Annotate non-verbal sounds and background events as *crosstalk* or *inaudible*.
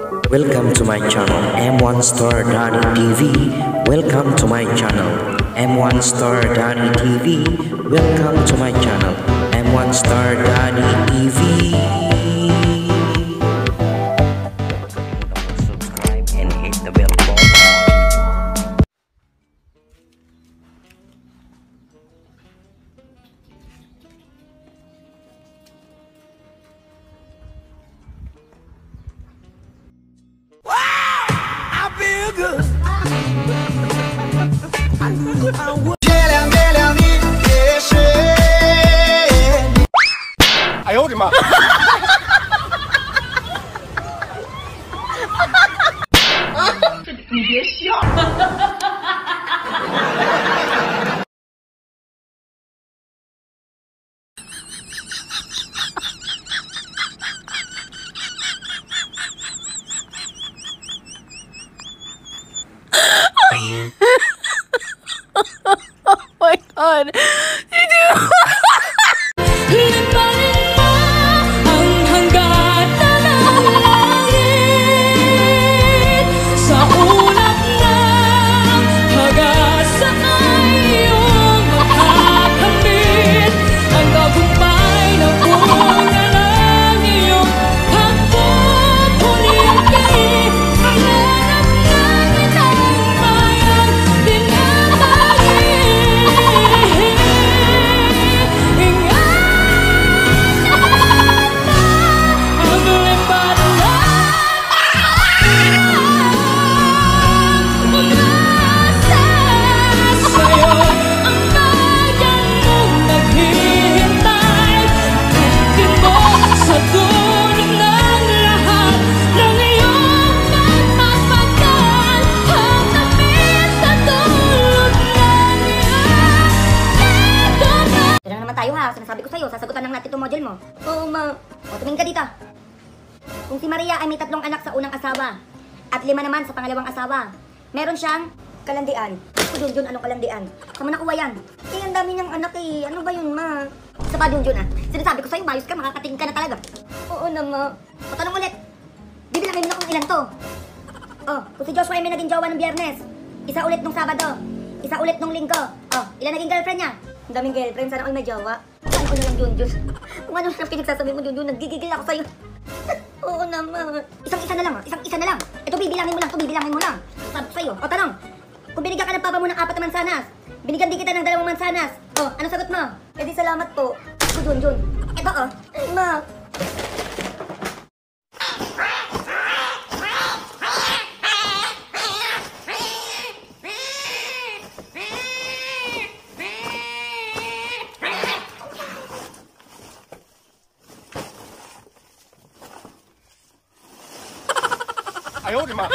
Welcome to my channel M1 Star Danny TV. Welcome to my channel M1 Star Danny TV. Welcome to my channel M1 Star Danny TV. 月亮，月亮，你也睡。哎呦我的妈！*laughs* 你别笑。*laughs* oh my god. Tayo ha. Sinasabi ko sa'yo, sasagutan lang natin itong module mo. Oo, ma. O, tumingin ka dito. Kung si Maria ay may tatlong anak sa unang asawa at lima naman sa pangalawang asawa, meron siyang kalandian. O, Junjun, anong kalandian? Saan mo nakuha yan? Eh, ang dami niyang anak eh. Ano ba yun, ma? Sa pa, Junjun ah. Sinasabi ko sa'yo, mayos ka, makakating ka na talaga. Oo na, ma. O, ulit. Bibilangin mo na kung ilan to. Oh, kung si Joshua ay may naging jowa ng biyernes, isa ulit nung Sabado, isa ulit nung linggo. Oh, ilan naging girlfriend niya? Ang daming girlfriend, sana all may jowa. Ano ko na lang, Junjun? Kung ano lang pinagsasabi mo, Junjun, nagigigil ako sa'yo. *laughs* Oo naman. Isang-isa na lang, ah. isang-isa na lang. Ito, bibilangin mo lang, ito, bibilangin mo lang. Sabi sa'yo. O, tanong. Kung binigyan ka ng papa mo ng apat na mansanas, binigyan din kita ng dalawang mansanas. Oh, ano sagot mo? Eh di salamat po. Ako, Junjun. Ito, oh. Ay, ma. 哎呦我的妈